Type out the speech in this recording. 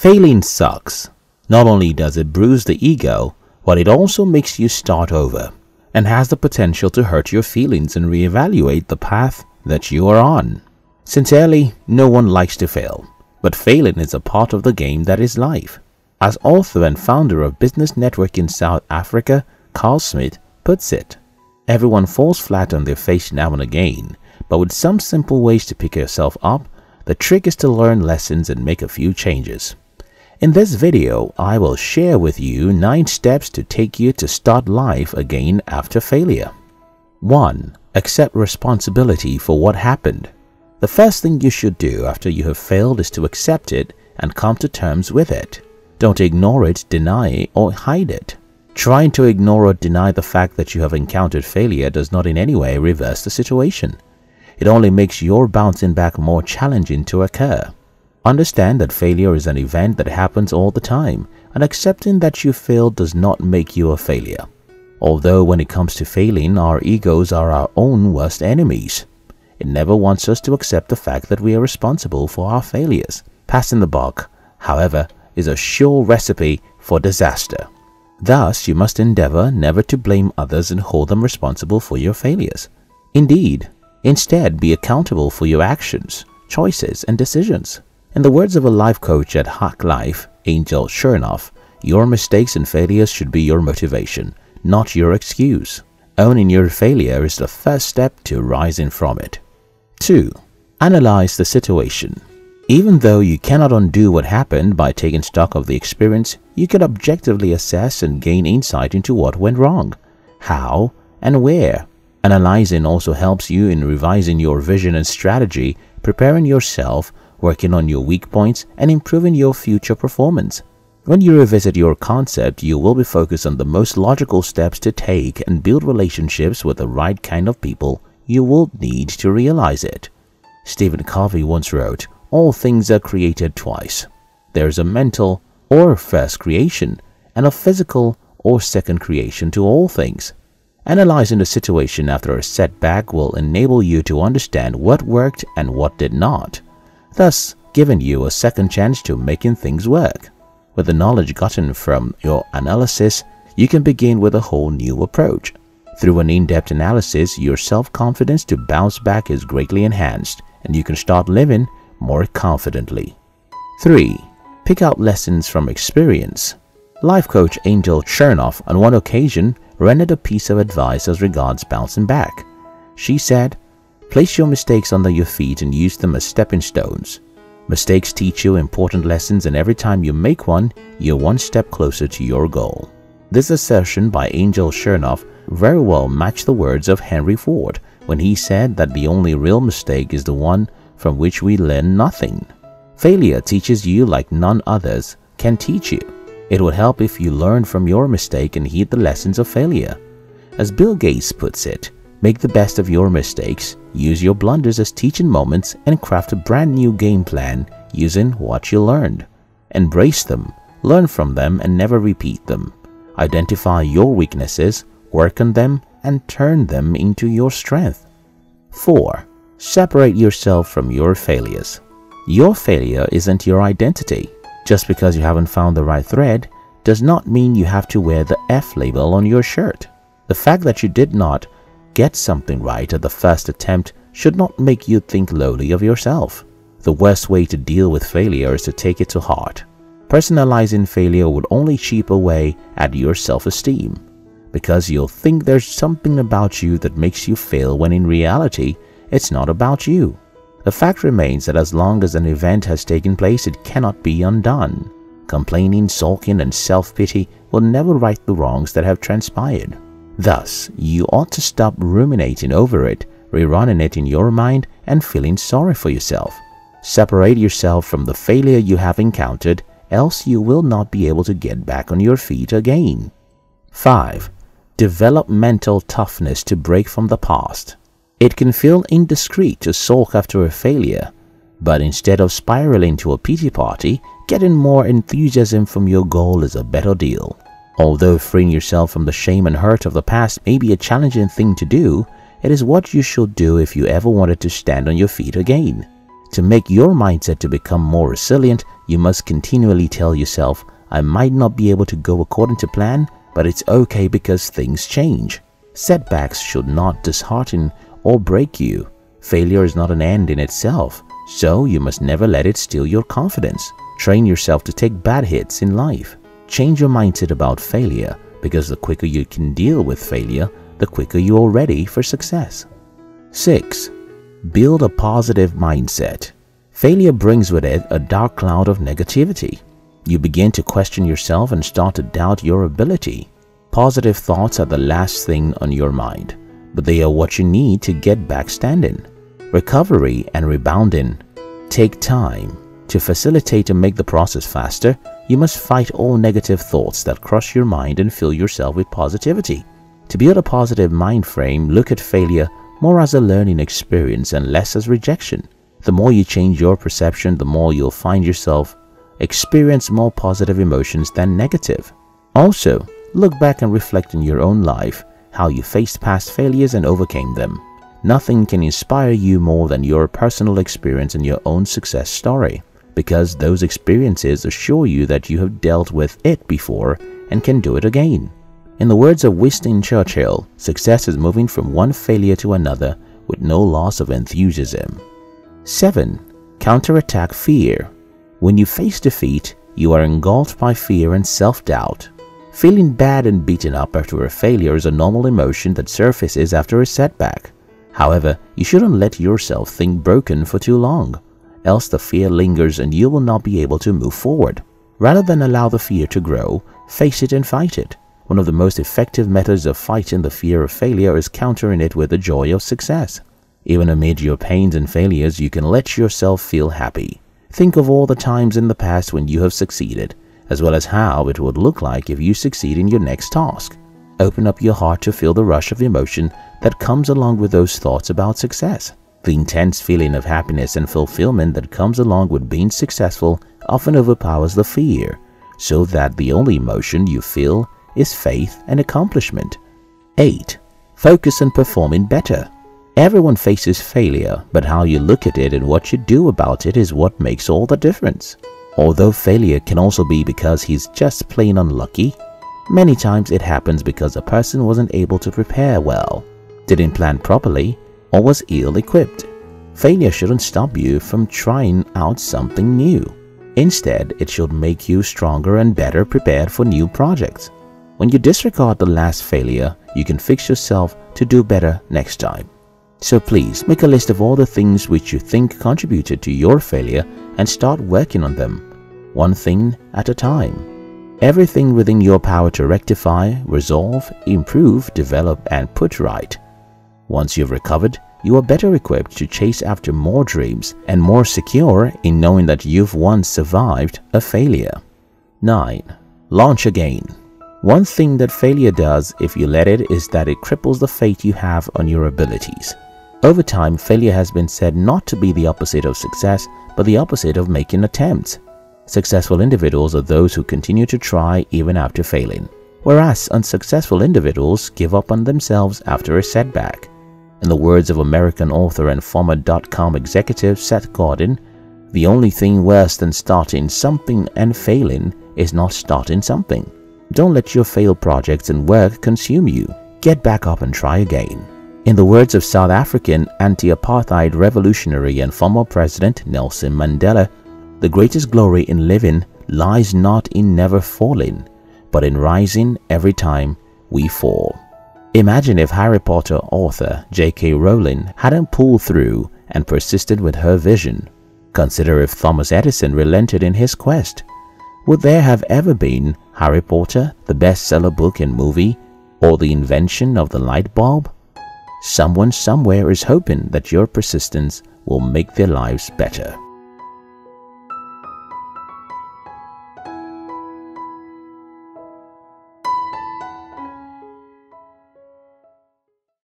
Failing sucks. Not only does it bruise the ego, but it also makes you start over and has the potential to hurt your feelings and reevaluate the path that you are on. Sincerely, no one likes to fail, but failing is a part of the game that is life. As author and founder of Business Networking South Africa, Karl Smith puts it, everyone falls flat on their face now and again, but with some simple ways to pick yourself up, the trick is to learn lessons and make a few changes. In this video, I will share with you 9 steps to take you to start life again after failure. 1. Accept responsibility for what happened. The first thing you should do after you have failed is to accept it and come to terms with it. Don't ignore it, deny it, or hide it. Trying to ignore or deny the fact that you have encountered failure does not in any way reverse the situation. It only makes your bouncing back more challenging to occur. Understand that failure is an event that happens all the time and accepting that you failed does not make you a failure. Although when it comes to failing, our egos are our own worst enemies. It never wants us to accept the fact that we are responsible for our failures. Passing the buck, however, is a sure recipe for disaster. Thus, you must endeavor never to blame others and hold them responsible for your failures. Indeed, instead be accountable for your actions, choices, and decisions. In the words of a life coach at Hack Life, Angel Chernoff, your mistakes and failures should be your motivation, not your excuse. Owning your failure is the first step to rising from it. 2. Analyze the situation. Even though you cannot undo what happened by taking stock of the experience, you can objectively assess and gain insight into what went wrong, how, and where. Analyzing also helps you in revising your vision and strategy, preparing yourself working on your weak points, and improving your future performance. When you revisit your concept, you will be focused on the most logical steps to take and build relationships with the right kind of people you will need to realize it. Stephen Covey once wrote, All things are created twice. There is a mental or first creation and a physical or second creation to all things. Analyzing the situation after a setback will enable you to understand what worked and what did not thus giving you a second chance to making things work. With the knowledge gotten from your analysis, you can begin with a whole new approach. Through an in-depth analysis, your self-confidence to bounce back is greatly enhanced and you can start living more confidently. 3. Pick out lessons from experience. Life coach Angel Chernoff on one occasion rendered a piece of advice as regards bouncing back. She said, Place your mistakes under your feet and use them as stepping stones. Mistakes teach you important lessons and every time you make one, you're one step closer to your goal. This assertion by Angel Chernoff very well matched the words of Henry Ford when he said that the only real mistake is the one from which we learn nothing. Failure teaches you like none others can teach you. It would help if you learn from your mistake and heed the lessons of failure. As Bill Gates puts it, Make the best of your mistakes, use your blunders as teaching moments, and craft a brand new game plan using what you learned. Embrace them, learn from them, and never repeat them. Identify your weaknesses, work on them, and turn them into your strength. 4. Separate yourself from your failures. Your failure isn't your identity. Just because you haven't found the right thread does not mean you have to wear the F label on your shirt. The fact that you did not get something right at the first attempt should not make you think lowly of yourself. The worst way to deal with failure is to take it to heart. Personalizing failure would only chip away at your self-esteem because you'll think there's something about you that makes you fail when in reality, it's not about you. The fact remains that as long as an event has taken place, it cannot be undone. Complaining, sulking, and self-pity will never right the wrongs that have transpired. Thus, you ought to stop ruminating over it, rerunning it in your mind and feeling sorry for yourself. Separate yourself from the failure you have encountered, else you will not be able to get back on your feet again. 5. Develop mental toughness to break from the past. It can feel indiscreet to sulk after a failure, but instead of spiraling to a pity party, getting more enthusiasm from your goal is a better deal. Although freeing yourself from the shame and hurt of the past may be a challenging thing to do, it is what you should do if you ever wanted to stand on your feet again. To make your mindset to become more resilient, you must continually tell yourself, I might not be able to go according to plan, but it's okay because things change. Setbacks should not dishearten or break you. Failure is not an end in itself, so you must never let it steal your confidence. Train yourself to take bad hits in life. Change your mindset about failure because the quicker you can deal with failure, the quicker you are ready for success. 6. Build a positive mindset. Failure brings with it a dark cloud of negativity. You begin to question yourself and start to doubt your ability. Positive thoughts are the last thing on your mind, but they are what you need to get back standing. Recovery and rebounding take time. To facilitate and make the process faster, you must fight all negative thoughts that cross your mind and fill yourself with positivity. To build a positive mind frame, look at failure more as a learning experience and less as rejection. The more you change your perception, the more you'll find yourself experience more positive emotions than negative. Also, look back and reflect on your own life, how you faced past failures and overcame them. Nothing can inspire you more than your personal experience and your own success story because those experiences assure you that you have dealt with it before and can do it again. In the words of Winston Churchill, success is moving from one failure to another with no loss of enthusiasm. 7. Counterattack fear. When you face defeat, you are engulfed by fear and self-doubt. Feeling bad and beaten up after a failure is a normal emotion that surfaces after a setback. However, you shouldn't let yourself think broken for too long else the fear lingers and you will not be able to move forward. Rather than allow the fear to grow, face it and fight it. One of the most effective methods of fighting the fear of failure is countering it with the joy of success. Even amid your pains and failures, you can let yourself feel happy. Think of all the times in the past when you have succeeded, as well as how it would look like if you succeed in your next task. Open up your heart to feel the rush of emotion that comes along with those thoughts about success. The intense feeling of happiness and fulfillment that comes along with being successful often overpowers the fear, so that the only emotion you feel is faith and accomplishment. 8. Focus on performing better. Everyone faces failure, but how you look at it and what you do about it is what makes all the difference. Although failure can also be because he's just plain unlucky, many times it happens because a person wasn't able to prepare well, didn't plan properly, or was ill-equipped. Failure shouldn't stop you from trying out something new. Instead, it should make you stronger and better prepared for new projects. When you disregard the last failure, you can fix yourself to do better next time. So please make a list of all the things which you think contributed to your failure and start working on them, one thing at a time. Everything within your power to rectify, resolve, improve, develop and put right once you've recovered, you are better equipped to chase after more dreams and more secure in knowing that you've once survived a failure. 9. Launch again. One thing that failure does if you let it is that it cripples the faith you have on your abilities. Over time, failure has been said not to be the opposite of success, but the opposite of making attempts. Successful individuals are those who continue to try even after failing, whereas unsuccessful individuals give up on themselves after a setback. In the words of American author and former dot-com executive Seth Godin, the only thing worse than starting something and failing is not starting something. Don't let your failed projects and work consume you. Get back up and try again. In the words of South African anti-apartheid revolutionary and former President Nelson Mandela, the greatest glory in living lies not in never falling, but in rising every time we fall. Imagine if Harry Potter author J.K. Rowling hadn't pulled through and persisted with her vision. Consider if Thomas Edison relented in his quest. Would there have ever been Harry Potter, the bestseller book and movie, or the invention of the light bulb? Someone somewhere is hoping that your persistence will make their lives better.